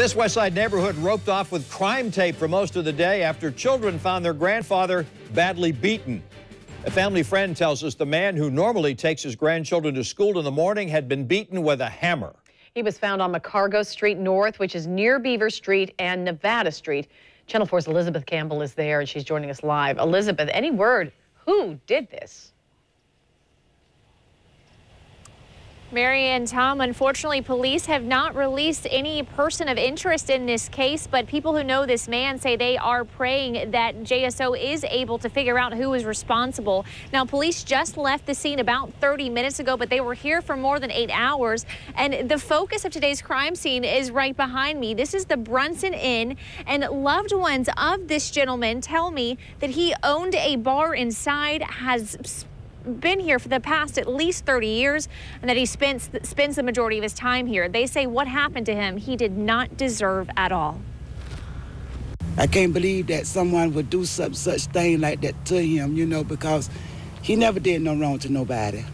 This West Side neighborhood roped off with crime tape for most of the day after children found their grandfather badly beaten. A family friend tells us the man who normally takes his grandchildren to school in the morning had been beaten with a hammer. He was found on McCargo Street North, which is near Beaver Street and Nevada Street. Channel 4's Elizabeth Campbell is there and she's joining us live. Elizabeth, any word who did this? Mary and Tom, unfortunately, police have not released any person of interest in this case, but people who know this man say they are praying that JSO is able to figure out who is responsible. Now, police just left the scene about 30 minutes ago, but they were here for more than eight hours. And the focus of today's crime scene is right behind me. This is the Brunson Inn, and loved ones of this gentleman tell me that he owned a bar inside, has been here for the past at least 30 years and that he spends, spends the majority of his time here. They say what happened to him he did not deserve at all. I can't believe that someone would do some such thing like that to him, you know, because he never did no wrong to nobody.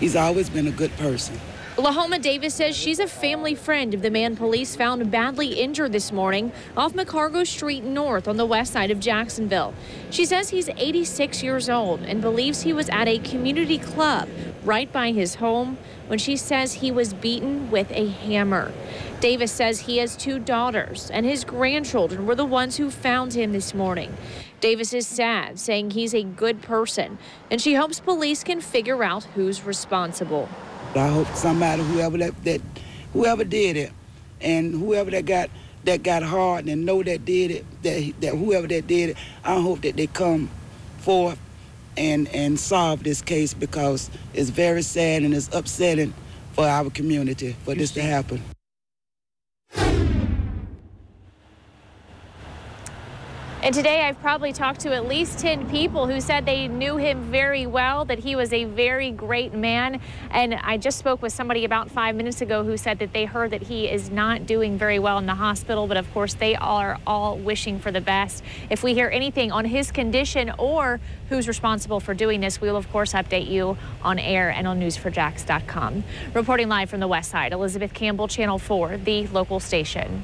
He's always been a good person. Lahoma Davis says she's a family friend of the man police found badly injured this morning off McCargo Street North on the west side of Jacksonville. She says he's 86 years old and believes he was at a community club right by his home when she says he was beaten with a hammer. Davis says he has two daughters and his grandchildren were the ones who found him this morning. Davis is sad, saying he's a good person, and she hopes police can figure out who's responsible. I hope somebody, whoever that, that whoever did it, and whoever that got that got hard and know that did it, that that whoever that did it, I hope that they come forth and and solve this case because it's very sad and it's upsetting for our community for you this see. to happen. And today I've probably talked to at least 10 people who said they knew him very well, that he was a very great man. And I just spoke with somebody about five minutes ago who said that they heard that he is not doing very well in the hospital. But of course, they are all wishing for the best. If we hear anything on his condition or who's responsible for doing this, we will, of course, update you on air and on news4jax.com. Reporting live from the west side, Elizabeth Campbell, Channel 4, the local station.